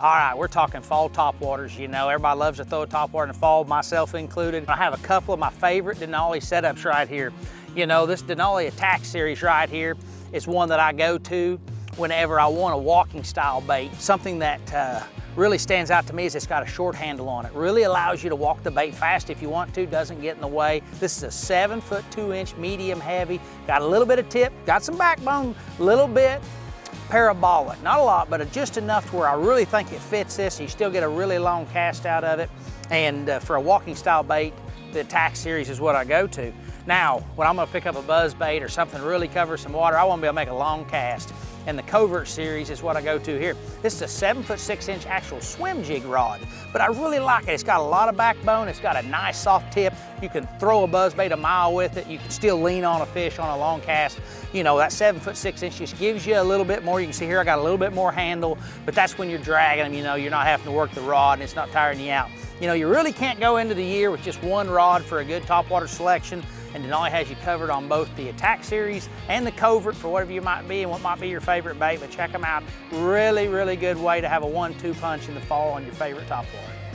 All right, we're talking fall topwaters. You know, everybody loves to throw a topwater in the fall, myself included. I have a couple of my favorite Denali setups right here. You know, this Denali Attack series right here is one that I go to whenever I want a walking style bait. Something that uh, really stands out to me is it's got a short handle on it. Really allows you to walk the bait fast if you want to, doesn't get in the way. This is a seven foot two inch medium heavy, got a little bit of tip, got some backbone, a little bit, parabolic. Not a lot, but just enough to where I really think it fits this. You still get a really long cast out of it. And uh, for a walking style bait, the Attack series is what I go to. Now, when I'm gonna pick up a buzz bait or something really cover some water, I wanna be able to make a long cast and the Covert series is what I go to here. This is a seven foot six inch actual swim jig rod, but I really like it. It's got a lot of backbone. It's got a nice soft tip. You can throw a buzz bait a mile with it. You can still lean on a fish on a long cast. You know, that seven foot six inch just gives you a little bit more. You can see here I got a little bit more handle, but that's when you're dragging them, you know, you're not having to work the rod and it's not tiring you out. You know, you really can't go into the year with just one rod for a good topwater selection and Denali has you covered on both the Attack Series and the Covert for whatever you might be and what might be your favorite bait, but check them out. Really, really good way to have a one-two punch in the fall on your favorite topwater.